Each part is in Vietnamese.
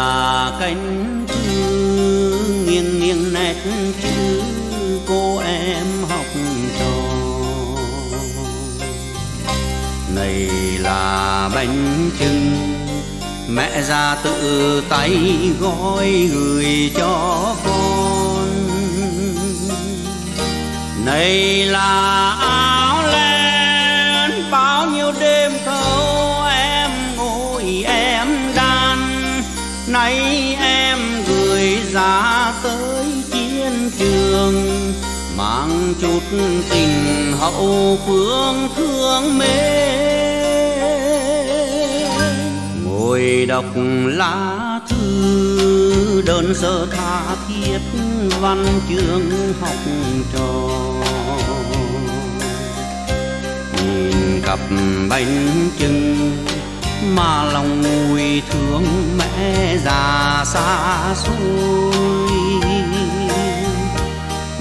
là cánh thư nghiêng nghiêng nét chữ cô em học trò. Này là bánh trưng, mẹ ra tự tay gói gửi cho con. Này là ai nay em gửi ra tới chiến trường, mang chút tình hậu phương thương mến. Ngồi đọc lá thư đơn sơ tha thiết văn chương học trò. Nhìn cặp bánh trưng mà lòng mùi thương già xa xôi.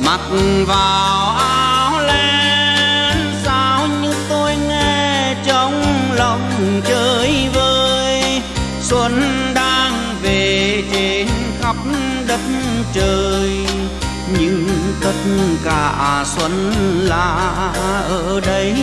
Mặc vào áo len, sao như tôi nghe trong lòng chơi vơi. Xuân đang về trên khắp đất trời nhưng tất cả xuân là ở đây.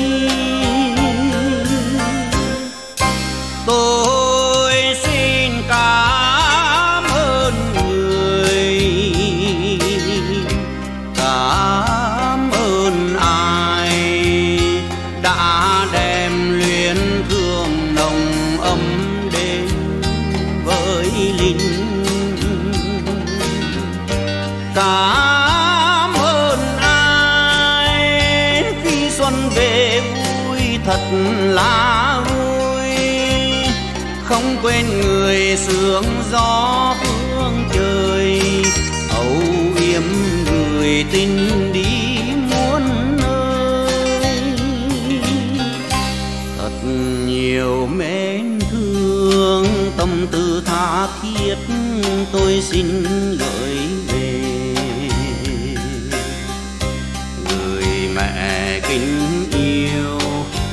Cảm ơn ai. Khi xuân về, vui thật là vui. Không quên người sương gió phương trời. Âu yếm người tình đi muôn nơi. Thật nhiều mến thương, tâm tư tha thiết, tôi xin gửi về Tình yêu.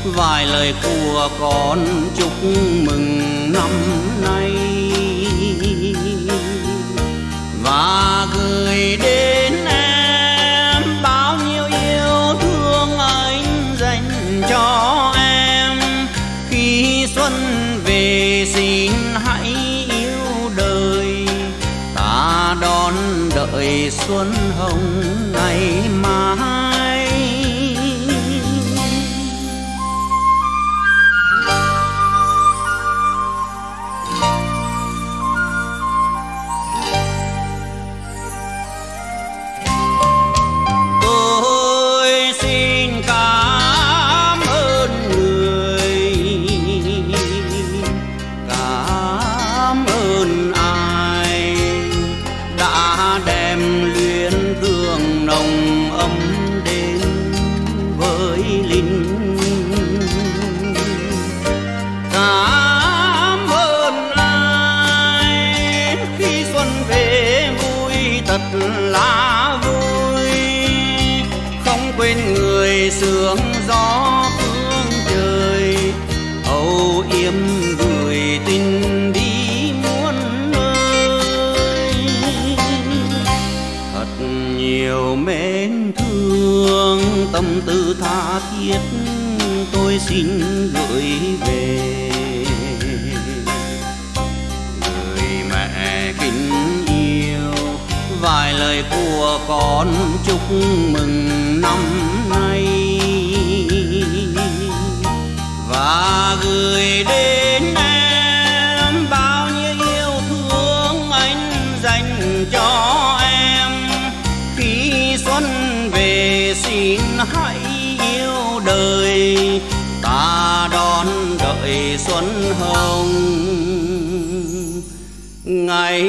Vài lời của con chúc mừng năm nay. Và gửi đến em bao nhiêu yêu thương anh dành cho em. Khi xuân về xin hãy yêu đời. Ta đón đợi xuân hồng ngày thương nồng ấm đến với linh. Cảm ơn ai khi xuân về vui thật là vui. Không quên người sướng gió nhiều mến thương, tâm tư tha thiết tôi xin gửi về. Người mẹ kính yêu, vài lời của con chúc mừng. hội xuân hồng. Ngày